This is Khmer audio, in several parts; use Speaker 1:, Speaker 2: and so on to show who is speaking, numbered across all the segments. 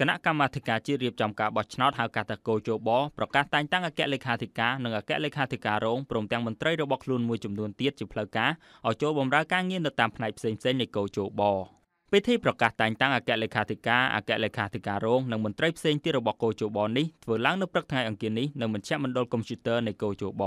Speaker 1: គណៈកម្មាធិការជាតិរៀបចំការបោះឆ្នោតហៅកាត់តកោជបប្រកាសតែងតាំងអគ្គលេខាធិការនិងអគ្គលេខាធិការរងព្រមទាំងមន្ត្រីរបស់ខ្លួនមួយចំនួនទៀតជាផ្លូវការឲ្យចូលបម្រើការងារនៅតាមផ្នែកផ្សេងៗនៃកោជបពិធីប្រកាសតែងតាំងអគ្គលេខាធិការអគ្គលេខាធិការរងនិងមន្ត្រីផ្សេងទៀតរបស់កោជបនេះធ្វើឡើងនៅព្រឹកថ្ងៃអង្គារនេះនៅមជ្ឈមណ្ឌលកុំព្យូទ័រនៃកោជប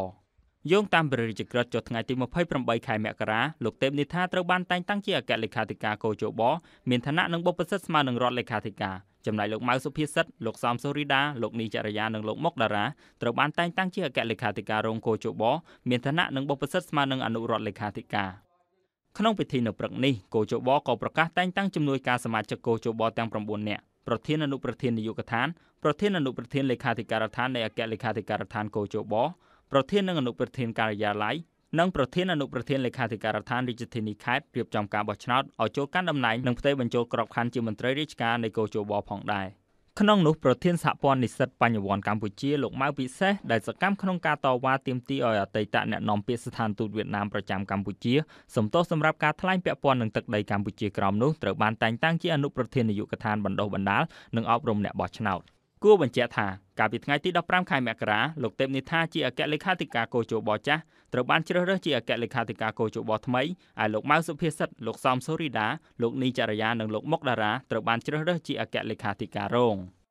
Speaker 1: យោងតាមព្រះរាជក្រឹត្យចុះថ្ងៃទី28ខែមករាលោកទេពនិថាត្រូវបានតែងតាំងជាអគ្គលេខាធិការកោជបមានឋានៈនិងបុព្វសិទ្ធិស្មើនឹងរដ្ឋលេខាធិការចំណែកលោកម៉ៅសុភាសិទ្ធលោកសំសូរីដាលោកនីចរិយានិងលោកមុកតារាត្រូវបានតែងតាំងជាអគ្គលេខាធិការរងកោជបមានឋានៈនិងបុព្វសិទ្ធិស្មើនឹងអនុរដ្ឋលេខាធិការក្នុងពិធីនៅព្រឹកនេះកោជបក៏ប្រកាសតែងតាំងជំនួយការសមាជិកកោជបទាំង9នាក់ប្រធានអនុប្រធាននាយកដ្ឋានប្រធានអនុប្រធានលេខាធិការដ្ឋាននៃអគ្គលេខាធិការដ្ឋានកោជប ប្រធាននិងអនុប្រធានការិយាល័យនិងប្រធានអនុប្រធានលេខាធិការដ្ឋានរាជធានីខេត្តរៀបចំការបោះឆ្នោតឲ្យចូលកាន់តំណែងនិងផ្ទេរបញ្ចូលក្របខ័ណ្ឌជាមន្ត្រីរាជការនៃកោជបផងដែរក្នុងនោះប្រធានសហព័ន្ធនិស្សិតបញ្ញវន្តកម្ពុជាលោកម៉ៅពិសេសដែលសកម្មក្នុងការតវ៉ាទាមទារឲ្យអតីតអ្នកនាំពាក្យស្ថានទូតវៀតណាមប្រចាំកម្ពុជាសំទោសសម្រាប់ការថ្លែងពាក់ព័ន្ធនឹងទឹកដីកម្ពុជាក្រោមនោះត្រូវបានតែងតាំងជាអនុប្រធាននាយកដ្ឋានបណ្ដុះបណ្ដាលនិងអប់រំអ្នកបោះឆ្នោត គួរបញ្ជាក់ថាកាលពីថ្ងៃទី15ខែមករាលោកទេពនិថាជាអគ្គលេខាធិការកោជបចាស់ត្រូវបានជ្រើសរើសជាអគ្គលេខាធិការកោជបថ្មីហើយលោកម៉ៅសុភាសិទ្ធលោកសំសូរីដាលោកនីចរិយានិងលោកមុកតារាត្រូវបានជ្រើសរើសជាអគ្គលេខាធិការរង។